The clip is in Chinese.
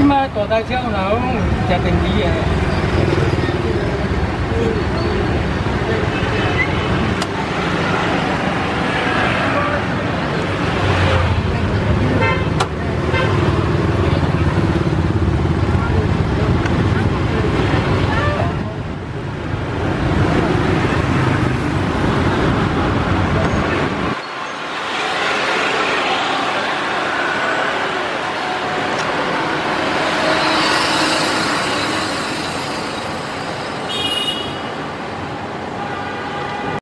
今麦大台车有哪样？食电。